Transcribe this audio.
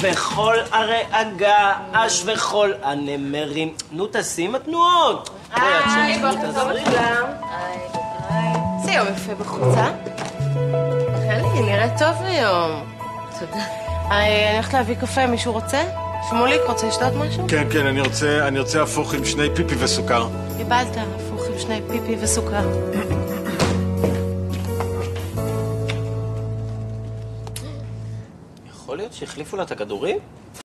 וכל ערי הגעש וכל הנמרים. נו, תעשי עם התנועות. היי, בוקר טוב תעזרי. לכולם. איזה יום יפה בחוצה. חלי, נראית טוב היום. תודה. אני הולכת להביא קפה, מישהו רוצה? שמוליק, רוצה לשתות משהו? כן, כן, אני רוצה, אני רוצה הפוך עם שני פיפי וסוכר. קיבלת, הפוך עם שני פיפי וסוכר. יכול להיות שהחליפו לה את הכדורים?